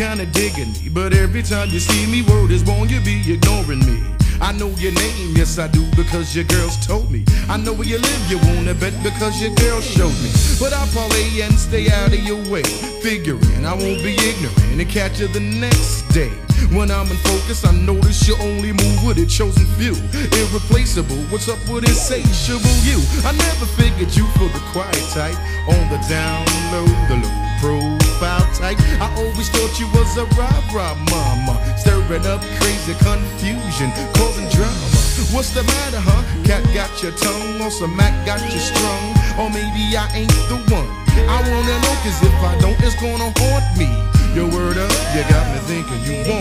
kinda digging me. But every time you see me, word is born, you be ignoring me. I know your name, yes I do, because your girls told me. I know where you live, you wanna bet because your girl showed me. But I'll parlay and stay out of your way, figuring I won't be ignorant and catch you the next day. When I'm in focus, I notice you only move with a chosen few. Irreplaceable, what's up with insatiable you? I never figured you for the quiet type. On the down low, the low type. I always thought you was a rah-rah mama. Stirring up crazy confusion, causing drama. What's the matter, huh? Cat got your tongue, or some Mac got you strung. Or maybe I ain't the one. I wanna know, cause if I don't, it's gonna haunt me. Your word up, you got me thinking you want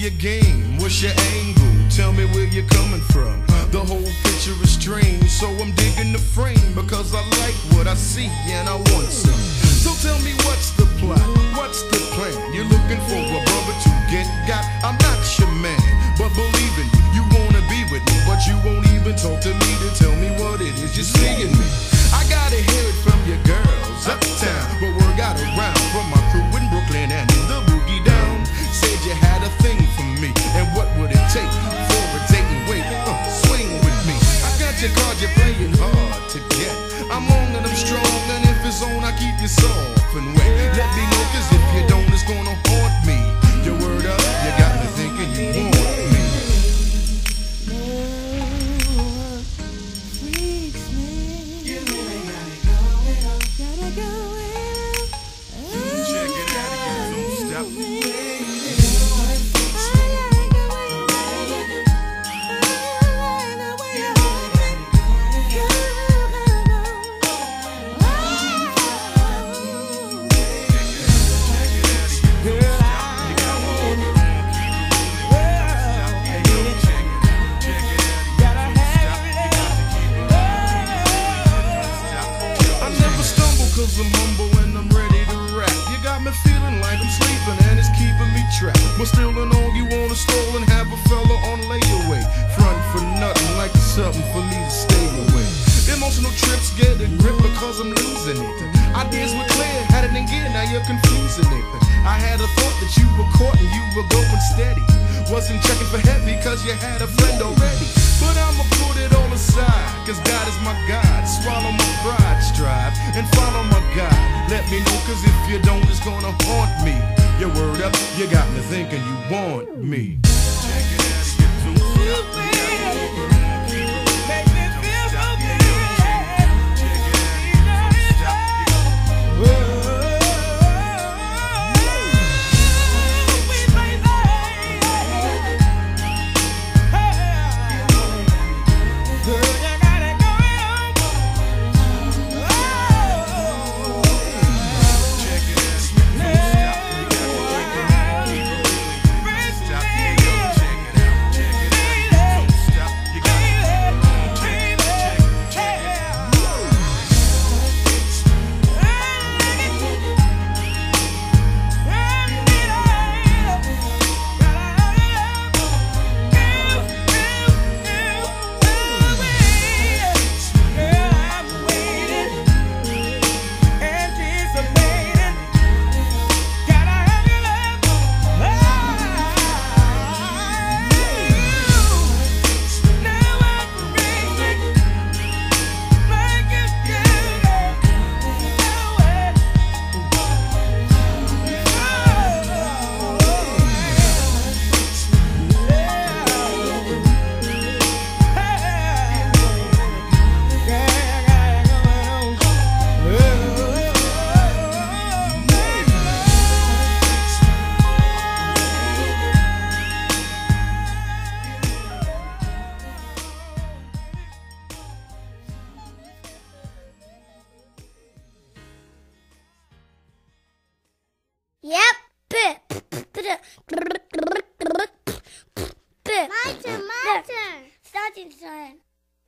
your game. What's your angle? Tell me where you're coming from. The whole picture is strange, so I'm digging the frame because I like what I see and I want some. Trips get a grip because I'm losing it. Ideas were clear, had it in gear, now you're confusing it. I had a thought that you were caught and you were going steady. Wasn't checking for heavy cause you had a friend already. But I'ma put it all aside, cause God is my God. Swallow my pride, strive, and follow my God. Let me know, cause if you don't, it's gonna haunt me. Your word up, you got me thinking you want me. My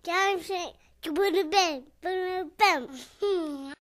Starting time. Time to